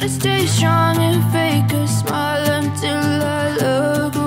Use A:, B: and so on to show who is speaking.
A: To stay strong and fake a smile until I look